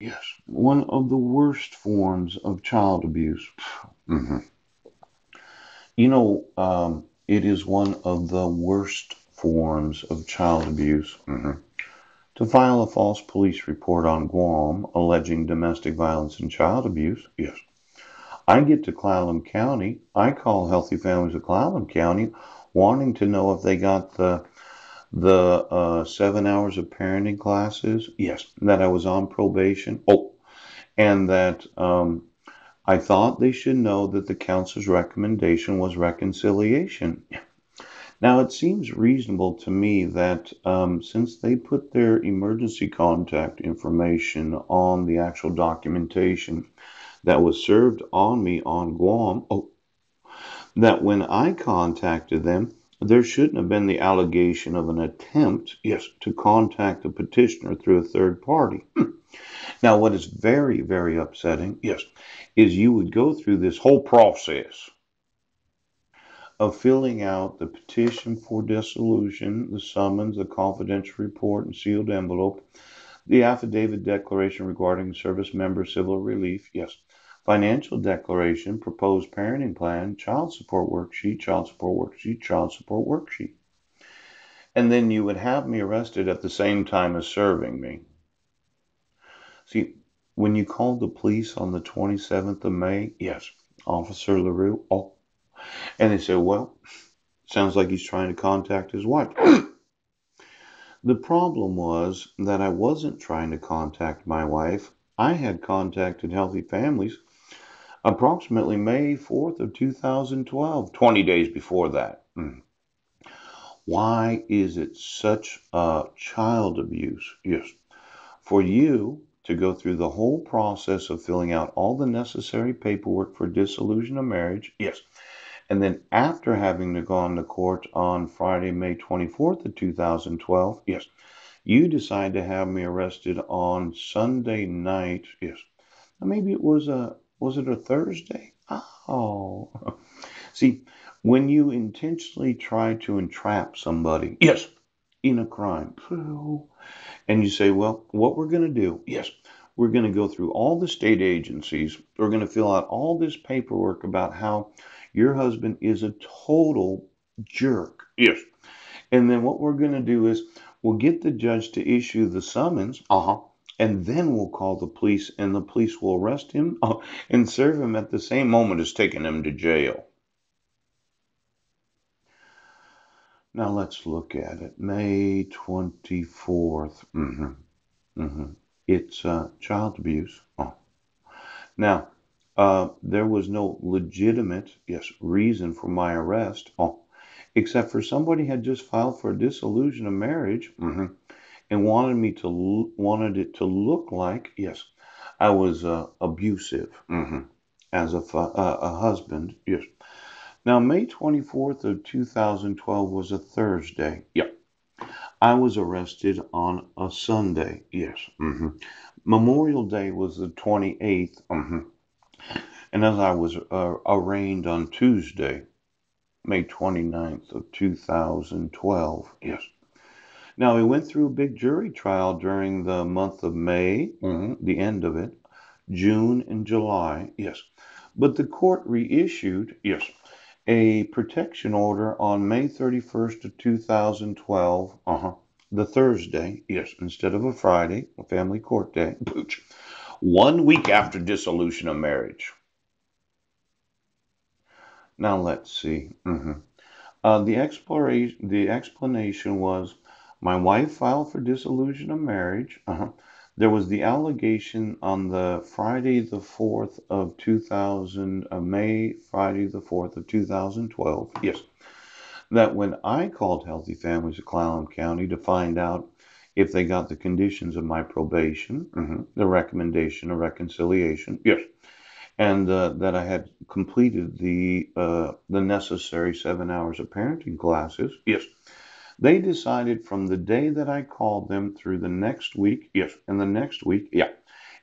Yes, one of the worst forms of child abuse. hmm You know, um, it is one of the worst forms of child abuse hmm to file a false police report on Guam alleging domestic violence and child abuse. Yes. I get to Clallam County. I call Healthy Families of Clallam County, wanting to know if they got the the uh, seven hours of parenting classes. Yes. That I was on probation. Oh, and that um, I thought they should know that the council's recommendation was reconciliation. Now, it seems reasonable to me that um, since they put their emergency contact information on the actual documentation that was served on me on Guam, oh, that when I contacted them, there shouldn't have been the allegation of an attempt Yes. to contact the petitioner through a third party. Hmm. Now, what is very, very upsetting Yes. is you would go through this whole process of filling out the petition for dissolution, the summons, the confidential report and sealed envelope, the affidavit declaration regarding service member civil relief, yes, financial declaration, proposed parenting plan, child support worksheet, child support worksheet, child support worksheet. And then you would have me arrested at the same time as serving me. See, when you called the police on the 27th of May, Yes. Officer LaRue, oh, and they said, well, sounds like he's trying to contact his wife. the problem was that I wasn't trying to contact my wife. I had contacted Healthy Families approximately May 4th of 2012, 20 days before that. Mm. Why is it such a child abuse? Yes. For you to go through the whole process of filling out all the necessary paperwork for dissolution of marriage, Yes. and then after having to gone to court on Friday, May 24th of 2012, Yes. you decide to have me arrested on Sunday night. Yes. Maybe it was a was it a Thursday? Oh. See, when you intentionally try to entrap somebody Yes. in a crime, and you say, well, what we're going to do Yes. we're going to go through all the state agencies. We're going to fill out all this paperwork about how your husband is a total jerk. Yes. And then what we're going to do is we'll get the judge to issue the summons, Uh huh. And then we'll call the police, and the police will arrest him and serve him at the same moment as taking him to jail. Now let's look at it. May 24th. hmm hmm It's uh, child abuse. Oh. Now, uh, there was no legitimate Yes. reason for my arrest, oh, except for somebody had just filed for a dissolution of marriage hmm and wanted me to wanted it to look like Yes. I was uh, abusive hmm as a, uh, a husband. Yes. Now, May 24th of 2012 was a Thursday. Yep. I was arrested on a Sunday. Yes. hmm Memorial Day was the 28th. hmm And as I was uh, arraigned on Tuesday, May 29th of 2012. Yes. Now, we went through a big jury trial during the month of May, hmm the end of it, June and July, Yes. but the court reissued Yes. a protection order on May 31st of 2012, Uh huh. the Thursday, Yes. instead of a Friday, a family court day, pooch, one week after dissolution of marriage. Now let's see. hmm Uh, the exploration, the explanation was, my wife filed for dissolution of marriage. Uh-huh. There was the allegation on the Friday the fourth of two thousand, uh, May Friday the fourth of two thousand twelve. Yes. That when I called Healthy Families of Clallam County to find out if they got the conditions of my probation, hmm the recommendation of reconciliation, Yes. and uh, that I had completed the uh, the necessary seven hours of parenting classes. Yes. They decided from the day that I called them through the next week, Yes. and the next week, yeah,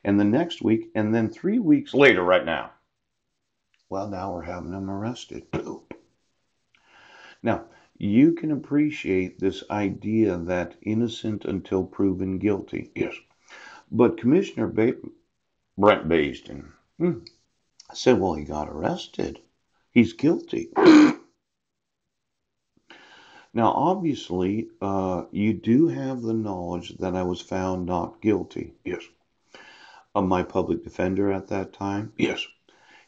and the next week, and then three weeks later, right now. Well, now we're having them arrested. Now, you can appreciate this idea that innocent until proven guilty. Yes. But Commissioner ba- Brent Basden hmm, said, well, he got arrested. He's guilty. Now, obviously, uh, you do have the knowledge that I was found not guilty. Yes. Of my public defender at that time. Yes.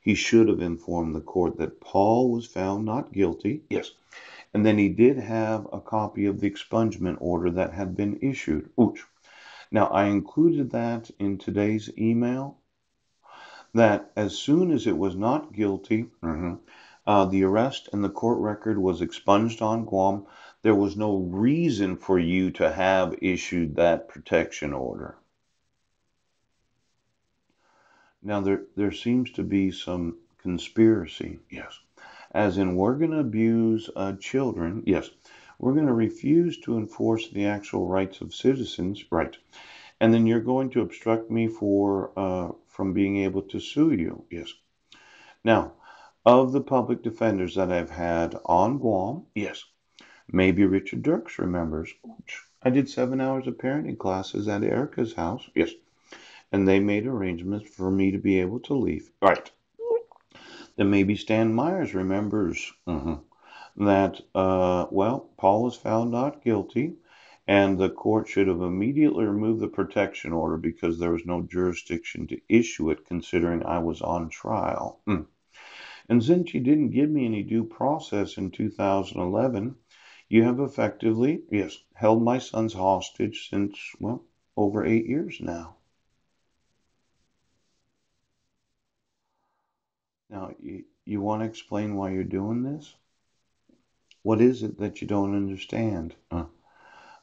He should have informed the court that Paul was found not guilty. Yes. And then he did have a copy of the expungement order that had been issued. Ouch. Now, I included that in today's email that as soon as it was not guilty, Mm-hmm. Uh, the arrest and the court record was expunged on Guam, there was no reason for you to have issued that protection order. Now, there, there seems to be some conspiracy, Yes. as in, we're going to abuse uh, children. Yes. We're going to refuse to enforce the actual rights of citizens. Right. And then you're going to obstruct me for uh, from being able to sue you. Yes. Now, of the public defenders that I've had on Guam, Yes. maybe Richard Dirks remembers. I did seven hours of parenting classes at Erica's house, Yes. and they made arrangements for me to be able to leave. Right. Then maybe Stan Myers remembers Mm-hmm. that, uh, well, Paul was found not guilty, and the court should have immediately removed the protection order because there was no jurisdiction to issue it, considering I was on trial. Mm. And since you didn't give me any due process in 2011, you have effectively Yes. held my sons hostage since, well, over eight years now. Now, you, you want to explain why you're doing this? What is it that you don't understand? Uh.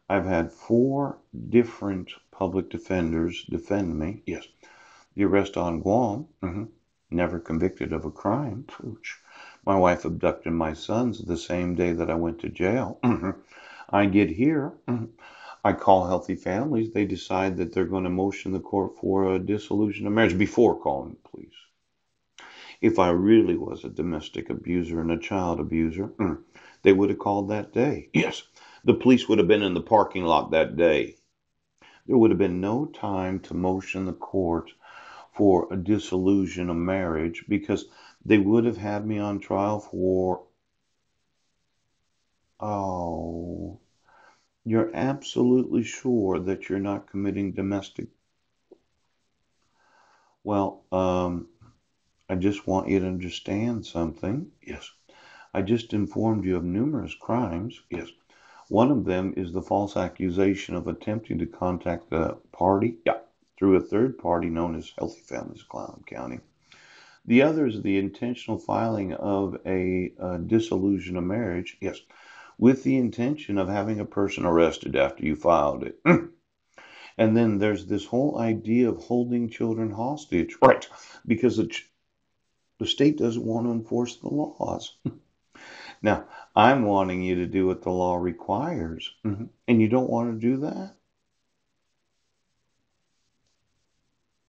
I've had four different public defenders defend me. Yes. The arrest on Guam, Mm-hmm. Never convicted of a crime. Pooch. My wife abducted my sons the same day that I went to jail. I get here. I call Healthy Families. They decide that they're going to motion the court for a dissolution of marriage before calling the police. If I really was a domestic abuser and a child abuser, they would have called that day. Yes. The police would have been in the parking lot that day. There would have been no time to motion the court for a dissolution of marriage because they would have had me on trial for. Oh, you're absolutely sure that you're not committing domestic. Well, um, I just want you to understand something. Yes. I just informed you of numerous crimes. Yes. One of them is the false accusation of attempting to contact the party Yeah. Through a third party known as Healthy Families of Clallam County. The other is the intentional filing of a, uh dissolution of marriage Yes. with the intention of having a person arrested after you filed it. And then there's this whole idea of holding children hostage Right. because the, ch- the state doesn't want to enforce the laws. now, I'm wanting you to do what the law requires, Mhm. and you don't want to do that?